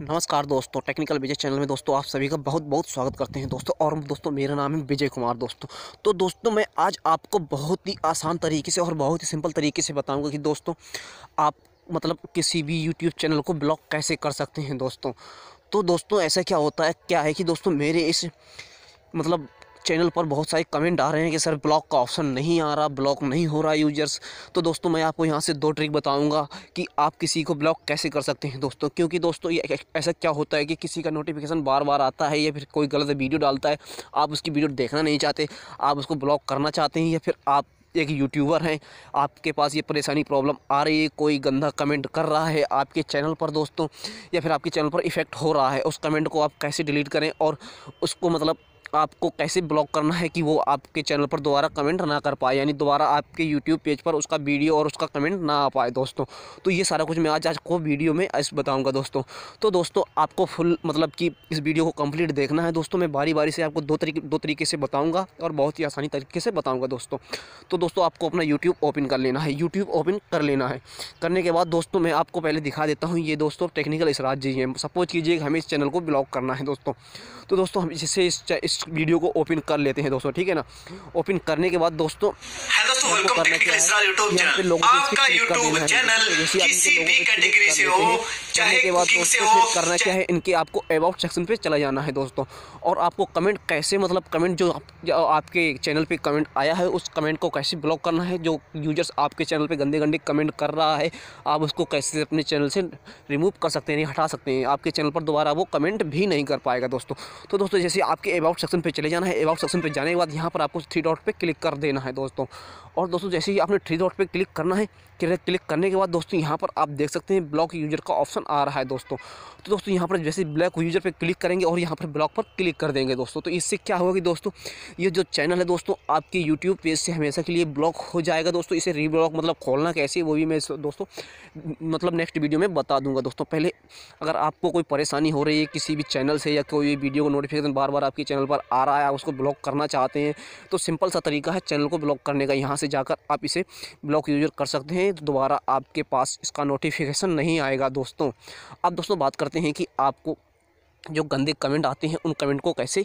नमस्कार दोस्तों टेक्निकल विजय चैनल में दोस्तों आप सभी का बहुत बहुत स्वागत करते हैं दोस्तों और दोस्तों मेरा नाम है विजय कुमार दोस्तों। तो दोस्तों मैं आज आपको बहुत ही आसान तरीके से और बहुत ही सिंपल तरीके से बताऊँगा कि दोस्तों आप मतलब किसी भी यूट्यूब चैनल को ब्लॉक कैसे कर सकते हैं दोस्तों। तो दोस्तों ऐसा क्या होता है, क्या है कि दोस्तों मेरे इस मतलब चैनल पर बहुत सारे कमेंट आ रहे हैं कि सर ब्लॉक का ऑप्शन नहीं आ रहा, ब्लॉक नहीं हो रहा यूज़र्स। तो दोस्तों, मैं आपको यहाँ से दो ट्रिक बताऊँगा कि आप किसी को ब्लॉक कैसे कर सकते हैं दोस्तों। क्योंकि दोस्तों, ये ऐसा क्या होता है कि किसी का नोटिफिकेशन बार बार आता है या फिर कोई गलत वीडियो डालता है, आप उसकी वीडियो देखना नहीं चाहते। आप उसको ब्लॉक करना चाहते हैं या फिर आप एक यूट्यूबर हैं, आपके पास ये परेशानी प्रॉब्लम आ रही है, कोई गंदा कमेंट कर रहा है आपके चैनल पर दोस्तों, या फिर आपके चैनल पर इफ़ेक्ट हो रहा है, उस कमेंट को आप कैसे डिलीट करें और उसको मतलब आपको कैसे ब्लॉक करना है कि वो आपके चैनल पर दोबारा कमेंट ना कर पाए यानी दोबारा आपके यूट्यूब पेज पर उसका वीडियो और उसका कमेंट ना आ पाए दोस्तों। तो ये सारा कुछ मैं आज आज को वीडियो में ऐसे बताऊँगा दोस्तों। तो दोस्तों आपको फुल मतलब कि इस वीडियो को कंप्लीट देखना है दोस्तों। मैं बारी बारी से आपको दो तरीके दो तरीके से बताऊँगा और बहुत ही आसानी तरीके से बताऊँगा दोस्तों। तो दोस्तों आपको अपना यूट्यूब ओपन कर लेना है। यूट्यूब ओपन कर लेना है। करने के बाद दोस्तों मैं आपको पहले दिखा देता हूँ। ये दोस्तों टेक्निकल इसराज जी हैं। सपोज़ कीजिए हमें इस चैनल को ब्लॉक करना है दोस्तों। तो दोस्तों हम इससे इस, इस वीडियो को ओपन कर लेते हैं दोस्तों ठीक है ना? ओपन करने के बाद दोस्तों दोस्तों welcome technical Israr YouTube channel आपका यूट्यूब किसी भी कैटेगरी से हो चाहे के बाद दोस्तों फिर करना क्या है इनके आपको अबाउट सेक्शन पे चला जाना है दोस्तों। और आपको कमेंट कैसे मतलब कमेंट जो, आप, जो आपके चैनल पे कमेंट आया है उस कमेंट को कैसे ब्लॉक करना है जो यूज़र्स आपके चैनल पे गंदे गंदे कमेंट कर रहा है आप उसको कैसे अपने चैनल से रिमूव कर सकते हैं हटा सकते हैं। आपके चैनल पर दोबारा वो कमेंट भी नहीं कर पाएगा दोस्तों। तो दोस्तों जैसे आपके अबाउट सेक्शन पर चले जाना है। अबाउट सेक्शन पर जाने के बाद यहाँ पर आपको थ्री डॉट पर क्लिक कर देना है दोस्तों। और दोस्तों, जैसे ही आपने थ्री डॉट पर क्लिक करना है क्लिक करने के बाद दोस्तों, यहाँ पर आप देख सकते हैं ब्लॉक यूज़र का ऑप्शन आ रहा है दोस्तों। तो दोस्तों, यहाँ पर जैसे ब्लैक यूज़र पर क्लिक करेंगे और यहाँ पर ब्लॉक पर क्लिक कर देंगे दोस्तों। तो इससे क्या होगा कि दोस्तों, ये जो चैनल है दोस्तों, आपके यूट्यूब पेज से हमेशा के लिए ब्लॉक हो जाएगा दोस्तों। इसे रीब्लॉक मतलब खोलना कैसे वो भी मैं दोस्तों मतलब नेक्स्ट वीडियो में बता दूँगा दोस्तों। पहले अगर आपको कोई परेशानी हो रही है किसी भी चैनल से या कोई वीडियो को नोटिफिकेशन बार बार आपके चैनल पर आ रहा है उसको ब्लॉक करना चाहते हैं तो सिंपल सा तरीका है चैनल को ब्लॉक करने का। यहाँ से जाकर आप इसे ब्लॉक यूज़र कर सकते हैं तो दोबारा आपके पास इसका नोटिफिकेशन नहीं आएगा दोस्तों। अब दोस्तों बात करते हैं कि आपको जो गंदे कमेंट आते हैं, उन कमेंट को कैसे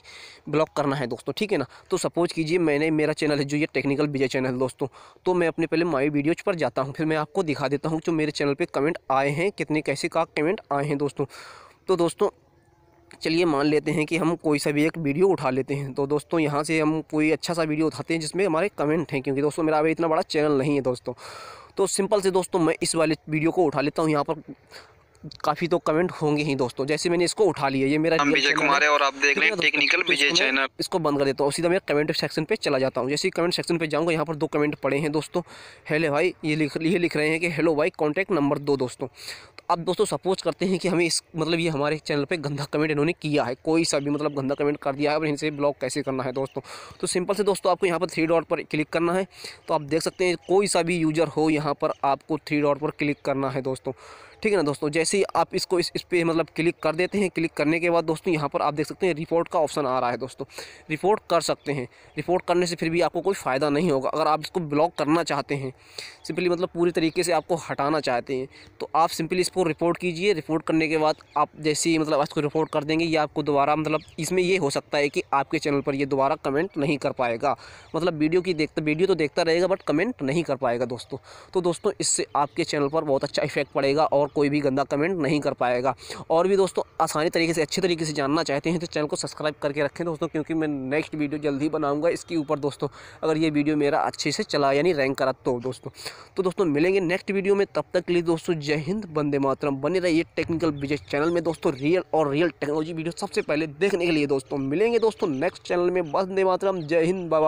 ब्लॉक करना है दोस्तों, ठीक है ना? तो सपोज़ कीजिए मैंने, मेरा चैनल है जो ये टेक्निकल विजय चैनल है दोस्तों तो मैं अपने पहले माई वीडियोज़ पर जाता हूँ, फिर मैं आपको दिखा देता हूँ जो मेरे चैनल पे कमेंट आए हैं, कितने, कैसे का कमेंट आए हैं दोस्तों। तो दोस्तों चलिए मान लेते हैं कि हम कोई सा भी एक वीडियो उठा लेते हैं। तो दोस्तों, यहाँ से हम कोई अच्छा सा वीडियो उठाते हैं जिसमें हमारे कमेंट हैं, क्योंकि दोस्तों, मेरा अभी इतना बड़ा चैनल नहीं है दोस्तों। तो सिंपल से दोस्तों, मैं इस वाले वीडियो को उठा लेता हूँ। यहाँ पर काफ़ी तो कमेंट होंगे ही दोस्तों। जैसे मैंने इसको उठा लिया ये मेरा विजय कुमार है। और आप देख रहे हैं टेक्निकल विजय चैनल इसको बंद कर देता हूँ। सीधा मैं कमेंट सेक्शन पे चला जाता हूँ। जैसे कमेंट सेक्शन पे जाऊँगा यहाँ पर दो कमेंट पड़े हैं दोस्तों। हेलो भाई ये लिख ये लिख रहे हैं कि हेलो भाई कॉन्टैक्ट नंबर दो दोस्तों। अब दोस्तों सपोज़ करते हैं कि हमें इस मतलब ये हमारे चैनल पे गंदा कमेंट इन्होंने किया है। कोई सा भी मतलब गंदा कमेंट कर दिया है और इनसे ब्लॉक कैसे करना है दोस्तों? तो सिंपल से दोस्तों आपको यहाँ पर थ्री डॉट पर क्लिक करना है। तो आप देख सकते हैं कोई सा भी यूज़र हो यहाँ पर आपको थ्री डॉट पर क्लिक करना है दोस्तों। ठीक है ना दोस्तों? जैसे ही आप इसको इस, इस पर मतलब क्लिक कर देते हैं क्लिक करने के बाद दोस्तों यहाँ पर आप देख सकते हैं रिपोर्ट का ऑप्शन आ रहा है दोस्तों। रिपोर्ट कर सकते हैं। रिपोर्ट करने से फिर भी आपको कोई फ़ायदा नहीं होगा। अगर आप इसको ब्लॉक करना चाहते हैं सिंपली मतलब पूरी तरीके से आपको हटाना चाहते हैं तो आप सिंपली इसको रिपोर्ट कीजिए। रिपोर्ट करने के बाद आप जैसे ही मतलब इसको रिपोर्ट कर देंगे या आपको दोबारा मतलब इसमें ये हो सकता है कि आपके चैनल पर ये दोबारा कमेंट नहीं कर पाएगा। मतलब वीडियो की देखता वीडियो तो देखता रहेगा बट कमेंट नहीं कर पाएगा दोस्तों। तो दोस्तों इससे आपके चैनल पर बहुत अच्छा इफ़ेक्ट पड़ेगा और कोई भी गंदा कमेंट नहीं कर पाएगा। और भी दोस्तों, आसानी तरीके से, अच्छे तरीके से जानना चाहते हैं तो चैनल को सब्सक्राइब करके रखें दोस्तों, क्योंकि मैं नेक्स्ट वीडियो जल्दी बनाऊँगा इसके ऊपर दोस्तों। अगर ये वीडियो मेरा अच्छे से चला, यानी रैंक करा तो दोस्तों। तो दोस्तों, मिलेंगे नेक्स्ट वीडियो में, तब तक के लिए दोस्तों, जय हिंद बंदे मातरम। बने रहिए टेक्निकल विजय चैनल में दोस्तों रियल और रियल टेक्नोलॉजी वीडियो सबसे पहले देखने के लिए दोस्तों। मिलेंगे दोस्तों नेक्स्ट चैनल में बंदे मातरम, जय हिंद, बाबा।